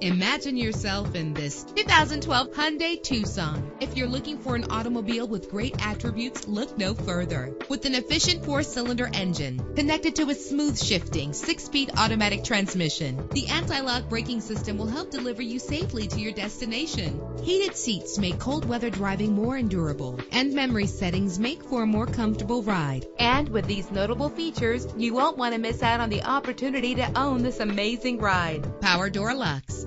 Imagine yourself in this 2012 Hyundai Tucson. If you're looking for an automobile with great attributes, look no further. With an efficient four-cylinder engine connected to a smooth shifting six-speed automatic transmission, the anti-lock braking system will help deliver you safely to your destination. Heated seats make cold weather driving more endurable, and memory settings make for a more comfortable ride. And with these notable features, you won't want to miss out on the opportunity to own this amazing ride. Power door locks,